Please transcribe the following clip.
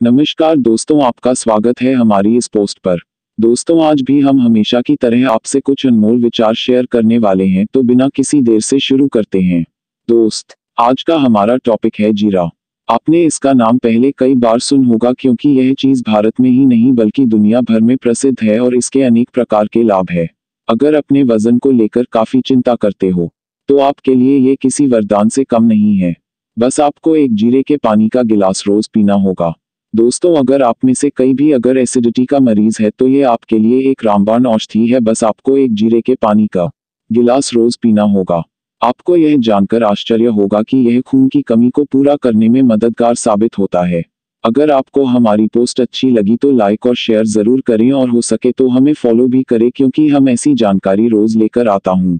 नमस्कार दोस्तों, आपका स्वागत है हमारी इस पोस्ट पर। दोस्तों, आज भी हम हमेशा की तरह आपसे कुछ अनमोल विचार शेयर करने वाले हैं तो बिना किसी देर से शुरू करते हैं। दोस्त, आज का हमारा टॉपिक है जीरा। आपने इसका नाम पहले कई बार सुन होगा क्योंकि यह चीज़ भारत में ही नहीं बल्कि दुनिया भर में प्रसिद्ध है और इसके अनेक प्रकार के लाभ है। अगर अपने वज़न को लेकर काफ़ी चिंता करते हो तो आपके लिए ये किसी वरदान से कम नहीं है। बस आपको एक जीरे के पानी का गिलास रोज पीना होगा। दोस्तों, अगर आप में से कई भी अगर एसिडिटी का मरीज़ है तो ये आपके लिए एक रामबाण औषधि है। बस आपको एक जीरे के पानी का गिलास रोज पीना होगा। आपको यह जानकर आश्चर्य होगा कि यह खून की कमी को पूरा करने में मददगार साबित होता है। अगर आपको हमारी पोस्ट अच्छी लगी तो लाइक और शेयर ज़रूर करें और हो सके तो हमें फॉलो भी करें, क्योंकि हम ऐसी जानकारी रोज लेकर आता हूँ।